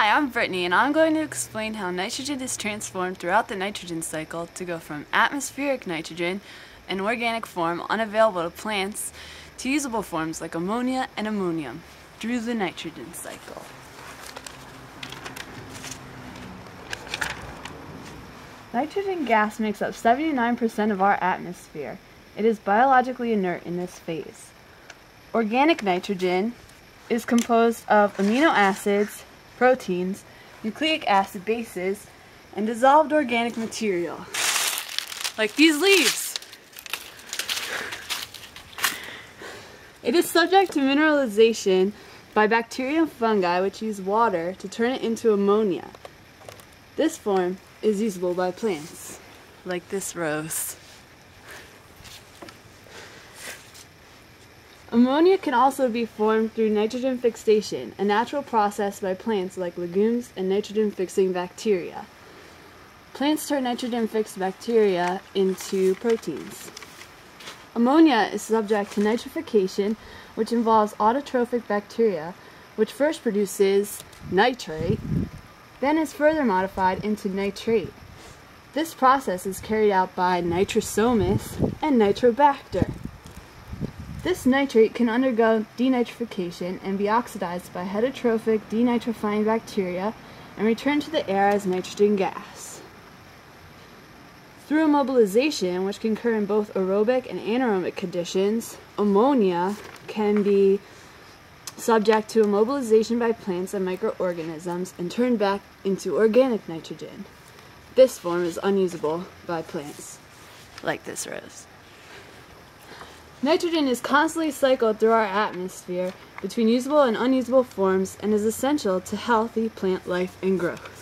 Hi, I'm Brittany, and I'm going to explain how nitrogen is transformed throughout the nitrogen cycle to go from atmospheric nitrogen, an organic form unavailable to plants, to usable forms like ammonia and ammonium through the nitrogen cycle. Nitrogen gas makes up 79% of our atmosphere. It is biologically inert in this phase. Organic nitrogen is composed of amino acids, proteins, nucleic acid bases, and dissolved organic material, like these leaves. It is subject to mineralization by bacteria and fungi which use water to turn it into ammonia. This form is usable by plants, like this rose. Ammonia can also be formed through nitrogen fixation, a natural process by plants like legumes and nitrogen-fixing bacteria. Plants turn nitrogen-fixed bacteria into proteins. Ammonia is subject to nitrification, which involves autotrophic bacteria, which first produces nitrate, then is further modified into nitrate. This process is carried out by Nitrosomonas and Nitrobacter. This nitrate can undergo denitrification and be oxidized by heterotrophic denitrifying bacteria and return to the air as nitrogen gas. Through immobilization, which can occur in both aerobic and anaerobic conditions, ammonia can be subject to immobilization by plants and microorganisms and turned back into organic nitrogen. This form is unusable by plants, like this rose. Nitrogen is constantly cycled through our atmosphere between usable and unusable forms and is essential to healthy plant life and growth.